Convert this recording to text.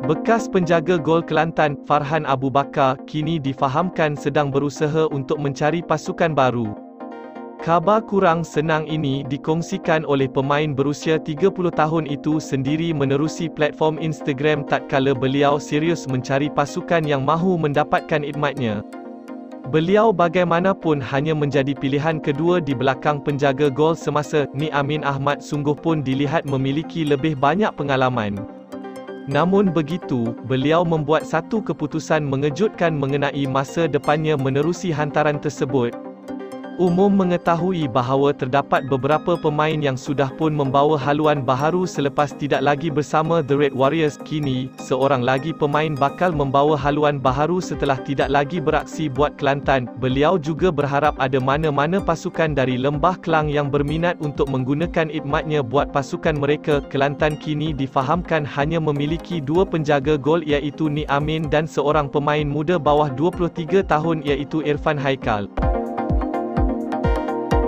Bekas penjaga gol Kelantan, Farhan Abu Bakar, kini difahamkan sedang berusaha untuk mencari pasukan baru. Khabar kurang senang ini dikongsikan oleh pemain berusia 30 tahun itu sendiri menerusi platform Instagram tatkala beliau serius mencari pasukan yang mahu mendapatkan idmatnya. Beliau bagaimanapun hanya menjadi pilihan kedua di belakang penjaga gol semasa Ni Amin Ahmad sungguh pun dilihat memiliki lebih banyak pengalaman. Namun begitu, beliau membuat satu keputusan mengejutkan mengenai masa depannya menerusi hantaran tersebut, umum mengetahui bahawa terdapat beberapa pemain yang sudah pun membawa haluan baharu selepas tidak lagi bersama The Red Warriors. Kini, seorang lagi pemain bakal membawa haluan baharu setelah tidak lagi beraksi buat Kelantan. Beliau juga berharap ada mana-mana pasukan dari Lembah Kelang yang berminat untuk menggunakan idmatnya buat pasukan mereka. Kelantan kini difahamkan hanya memiliki dua penjaga gol iaitu Ni Amin dan seorang pemain muda bawah 23 tahun iaitu Irfan Haikal.